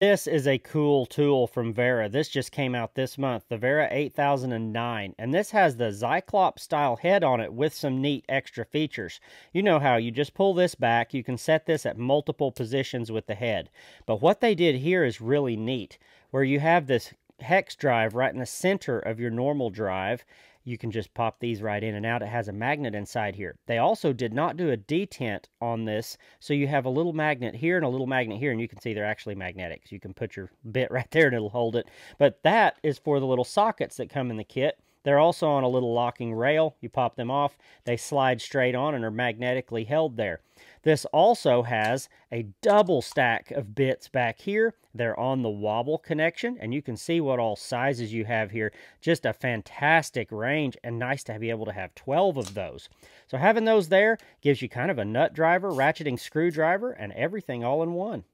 This is a cool tool from Wera. This just came out this month, the Wera 8009. And this has the Zyklop style head on it with some neat extra features. You know how you just pull this back, you can set this at multiple positions with the head. But what they did here is really neat, where you have this hex drive right in the center of your normal drive you can just pop these right in and out. It has a magnet inside here. They also did not do a detent on this, so you have a little magnet here and a little magnet here, and you can see they're actually magnetic. So you can put your bit right there and it'll hold it. But that is for the little sockets that come in the kit. They're also on a little locking rail. You pop them off, they slide straight on and are magnetically held there. This also has a double stack of bits back here. They're on the wobble connection, and you can see what all sizes you have here. Just a fantastic range, and nice to be able to have 12 of those. So having those there gives you kind of a nut driver, ratcheting screwdriver, and everything all in one.